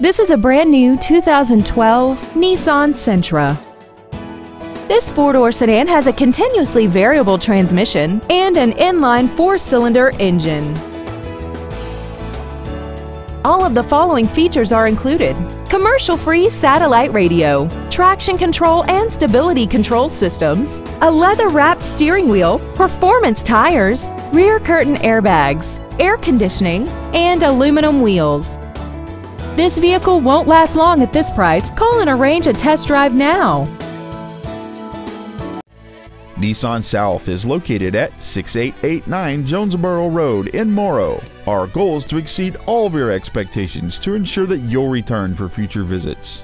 This is a brand new 2012 Nissan Sentra. This four-door sedan has a continuously variable transmission and an inline four-cylinder engine. All of the following features are included. Commercial-free satellite radio, traction control and stability control systems, a leather-wrapped steering wheel, performance tires, rear curtain airbags, air conditioning, and aluminum wheels. This vehicle won't last long at this price. Call and arrange a test drive now. Nissan South is located at 6889 Jonesboro Road in Morrow. Our goal is to exceed all of your expectations to ensure that you'll return for future visits.